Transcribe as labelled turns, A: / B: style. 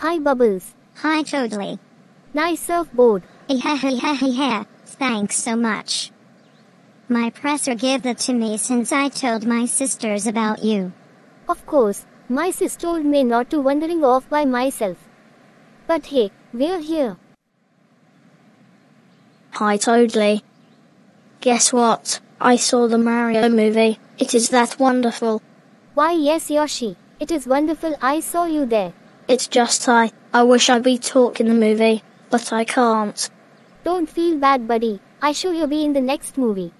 A: Hi Bubbles.
B: Hi Toadlee.
A: Nice surfboard.
B: Yeah, yeah, yeah. Thanks so much. My presser gave that to me since I told my sisters about you.
A: Of course, my sis told me not to wandering off by myself. But hey, we're here.
C: Hi, Toadlee. Guess what? I saw the Mario movie. It is that wonderful.
A: Why yes Yoshi, it is wonderful I saw you there.
C: It's just I. I wish I'd be talk in the movie, but I can't.
A: Don't feel bad buddy, I sure you'll be in the next movie.